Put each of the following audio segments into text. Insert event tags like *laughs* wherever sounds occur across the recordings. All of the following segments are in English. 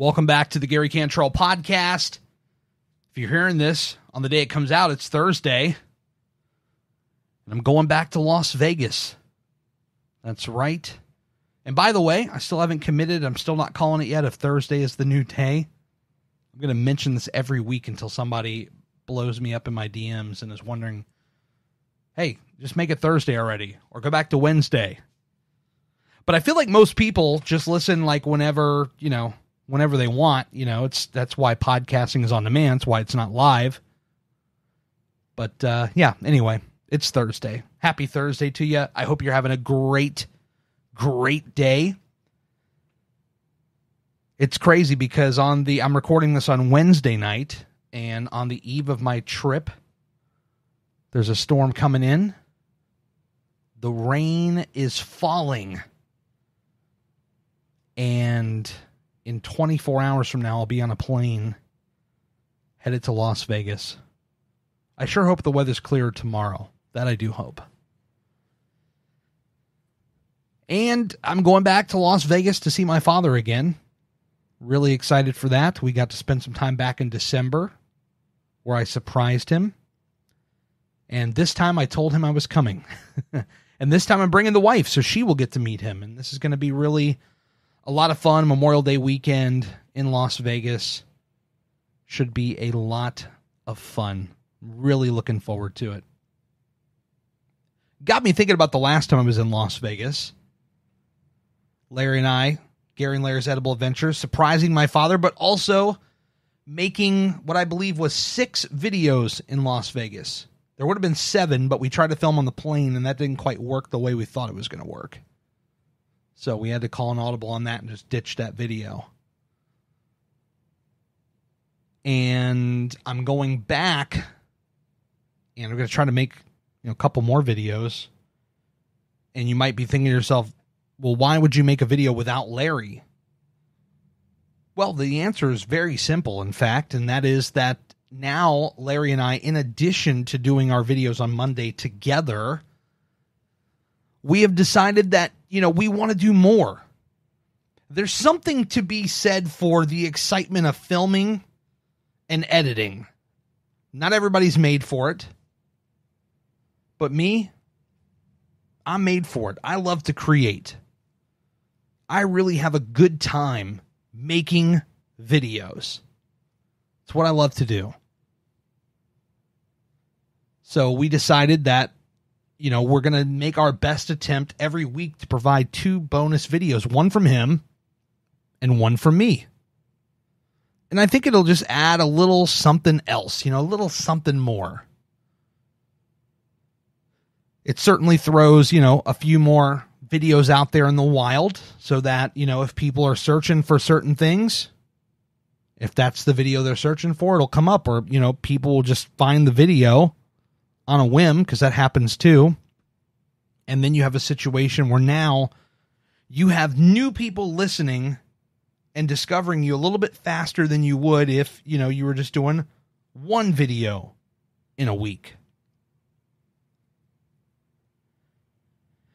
Welcome back to the Gary Cantrell podcast. If you're hearing this on the day it comes out, it's Thursday. And I'm going back to Las Vegas. That's right. And by the way, I still haven't committed. I'm still not calling it yet if Thursday is the new day. I'm going to mention this every week until somebody blows me up in my DMs and is wondering, hey, just make it Thursday already or go back to Wednesday. But I feel like most people just listen like whenever, you know, whenever they want. You know, it's that's why podcasting is on demand. It's why it's not live. But uh, yeah, anyway, it's Thursday. Happy Thursday to you. I hope you're having a great, great day. It's crazy because on the I'm recording this on Wednesday night, and on the eve of my trip, there's a storm coming in. The rain is falling. And in 24 hours from now, I'll be on a plane headed to Las Vegas. I sure hope the weather's clear tomorrow. That I do hope. And I'm going back to Las Vegas to see my father again. Really excited for that. We got to spend some time back in December where I surprised him. And this time I told him I was coming. *laughs* and this time I'm bringing the wife so she will get to meet him. And this is going to be really a lot of fun. Memorial Day weekend in Las Vegas should be a lot of fun. Really looking forward to it. Got me thinking about the last time I was in Las Vegas. Larry and I, Gary and Larry's Edible Adventures, surprising my father, but also making what I believe was six videos in Las Vegas. There would have been seven, but we tried to film on the plane and that didn't quite work the way we thought it was going to work. So we had to call an audible on that and just ditch that video. And I'm going back and I'm going to try to make you know a couple more videos. And you might be thinking to yourself, well, why would you make a video without Larry? Well, the answer is very simple, in fact, and that is that now Larry and I, in addition to doing our videos on Monday together, we have decided that, you know, we want to do more. There's something to be said for the excitement of filming and editing. Not everybody's made for it. But me, I'm made for it. I love to create. I really have a good time making videos. It's what I love to do. So we decided that, you know, we're going to make our best attempt every week to provide two bonus videos, one from him and one from me. And I think it'll just add a little something else, you know, a little something more. It certainly throws, you know, a few more videos out there in the wild so that, you know, if people are searching for certain things, if that's the video they're searching for, it'll come up or, you know, people will just find the video on a whim because that happens too. And then you have a situation where now you have new people listening and discovering you a little bit faster than you would if, you know, you were just doing one video in a week.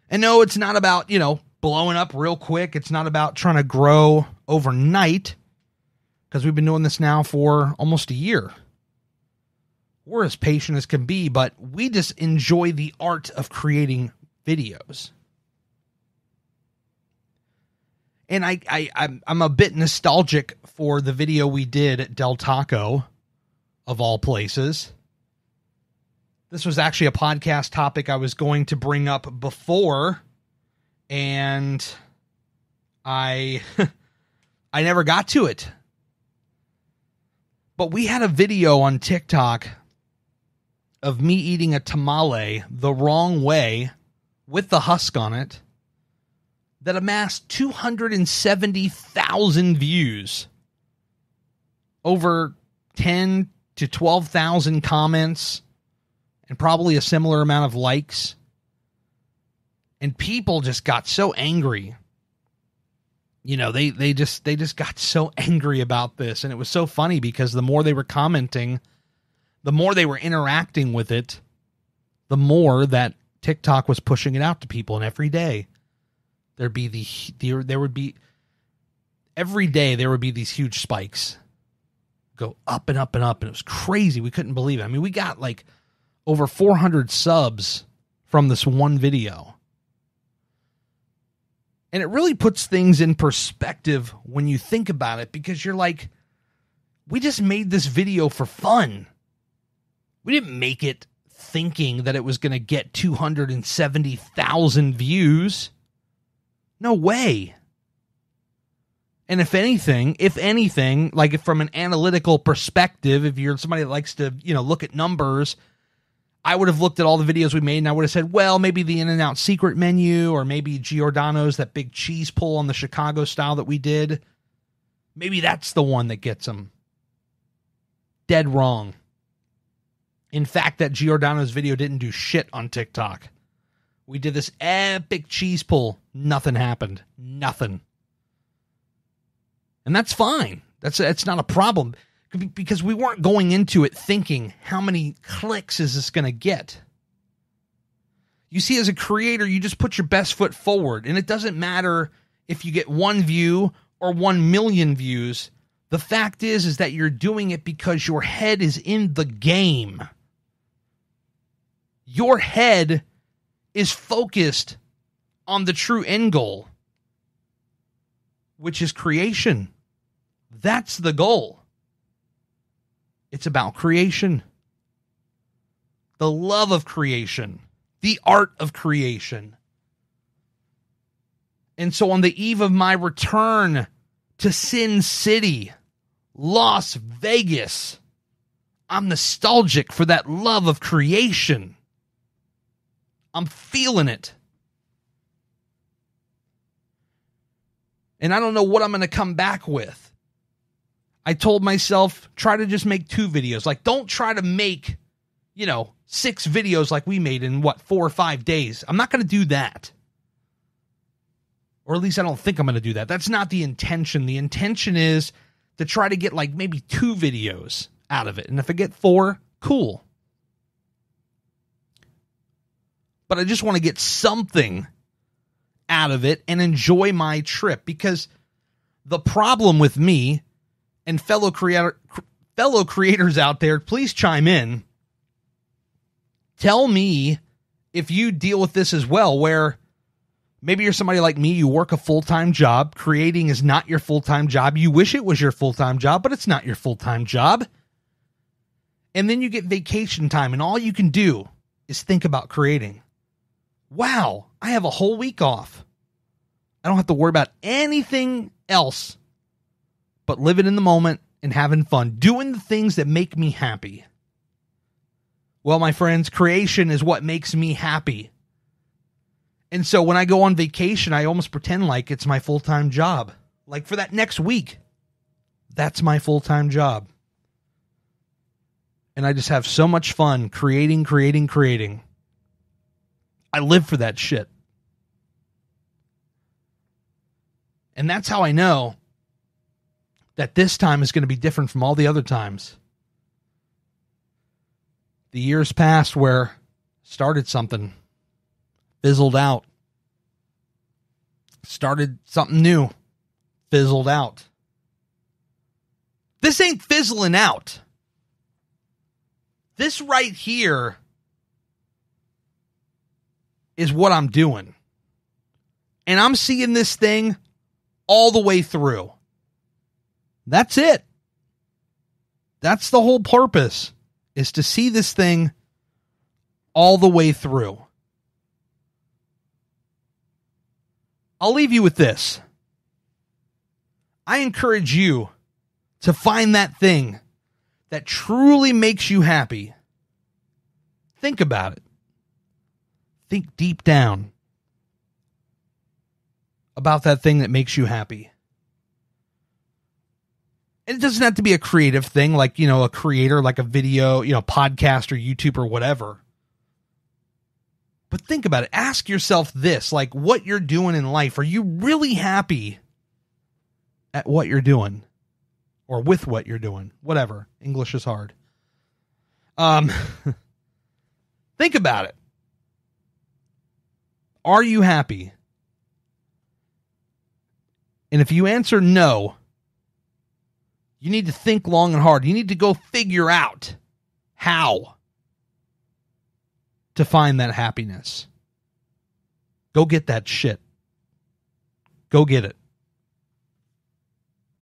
And no, it's not about, you know, blowing up real quick. It's not about trying to grow overnight because we've been doing this now for almost a year. We're as patient as can be, but we just enjoy the art of creating videos. And I, I, I'm, I'm a bit nostalgic for the video we did at Del Taco, of all places. This was actually a podcast topic I was going to bring up before, and I *laughs* I never got to it. But we had a video on TikTok of me eating a tamale the wrong way with the husk on it that amassed 270,000 views, over 10 to 12,000 comments, and probably a similar amount of likes. And people just got so angry. You know, they they just they just got so angry about this and it was so funny because the more they were commenting, the more they were interacting with it, the more that TikTok was pushing it out to people. And every day there'd be the there there would be every day there would be these huge spikes go up and up and up. And it was crazy. We couldn't believe it. I mean we got like over 400 subs from this one video. And it really puts things in perspective when you think about it because you're like we just made this video for fun we didn't make it thinking that it was going to get 270,000 views no way and if anything, if anything, like from an analytical perspective, if you're somebody that likes to, you know, look at numbers, I would have looked at all the videos we made and I would have said, well, maybe the In and Out secret menu or maybe Giordano's that big cheese pull on the Chicago style that we did. Maybe that's the one that gets them. Dead wrong. In fact, that Giordano's video didn't do shit on TikTok. We did this epic cheese pull. Nothing happened. Nothing and that's fine. That's that's not a problem because we weren't going into it thinking how many clicks is this going to get. You see, as a creator, you just put your best foot forward, and it doesn't matter if you get one view or one million views. The fact is, is that you're doing it because your head is in the game. Your head is focused on the true end goal, which is creation. That's the goal. It's about creation, the love of creation, the art of creation. And so, on the eve of my return to Sin City, Las Vegas, I'm nostalgic for that love of creation. I'm feeling it. And I don't know what I'm going to come back with. I told myself, try to just make two videos. Like, don't try to make, you know, six videos like we made in what, four or five days. I'm not going to do that. Or at least I don't think I'm going to do that. That's not the intention. The intention is to try to get like maybe two videos out of it. And if I get four, cool. But I just want to get something out of it and enjoy my trip because the problem with me and fellow creator fellow creators out there, please chime in. Tell me if you deal with this as well, where maybe you're somebody like me, you work a full time job, creating is not your full time job. You wish it was your full time job, but it's not your full time job. And then you get vacation time, and all you can do is think about creating. Wow, I have a whole week off. I don't have to worry about anything else but living in the moment and having fun, doing the things that make me happy. Well, my friends, creation is what makes me happy. And so when I go on vacation, I almost pretend like it's my full time job. Like for that next week, that's my full time job. And I just have so much fun creating, creating, creating. I live for that shit. And that's how I know that this time is going to be different from all the other times. The years past where started something, fizzled out, started something new, fizzled out. This ain't fizzling out. This right here is what I'm doing. And I'm seeing this thing all the way through. That's it. That's the whole purpose is to see this thing all the way through. I'll leave you with this. I encourage you to find that thing that truly makes you happy. Think about it. Think deep down about that thing that makes you happy. And it doesn't have to be a creative thing like you know a creator like a video you know podcast or youtube or whatever. But think about it. Ask yourself this like what you're doing in life. Are you really happy at what you're doing? Or with what you're doing? Whatever. English is hard. Um *laughs* think about it are you happy And if you answer no, you need to think long and hard. You need to go figure out how to find that happiness. Go get that shit. Go get it.